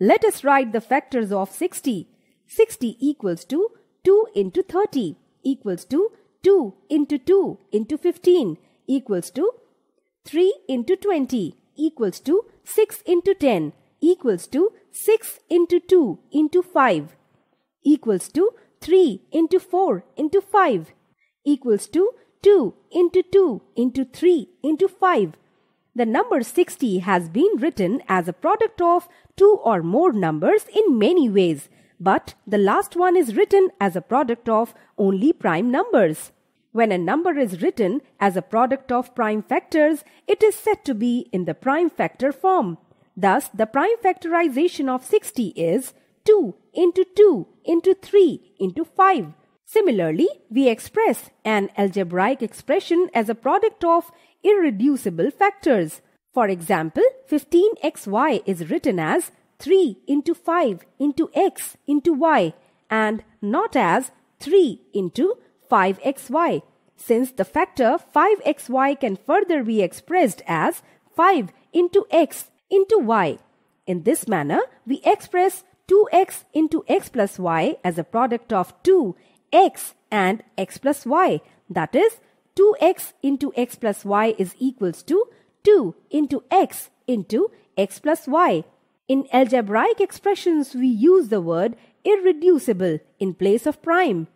Let us write the factors of 60. 60 equals to 2 into 30 equals to 2 into 2 into 15 equals to 3 into 20 equals to 6 into 10 equals to 6 into 2 into 5 equals to 3 into 4 into 5 equals to 2 into 2 into 3 into 5. The number 60 has been written as a product of two or more numbers in many ways, but the last one is written as a product of only prime numbers. When a number is written as a product of prime factors, it is said to be in the prime factor form. Thus, the prime factorization of 60 is 2 into 2 into 3 into 5. Similarly, we express an algebraic expression as a product of irreducible factors. For example, 15xy is written as 3 into 5 into x into y and not as 3 into 5xy since the factor 5xy can further be expressed as 5 into x into y. In this manner, we express 2x into x plus y as a product of 2 x and x plus y. That is, 2x into x plus y is equals to 2 into x into x plus y. In algebraic expressions, we use the word irreducible in place of prime.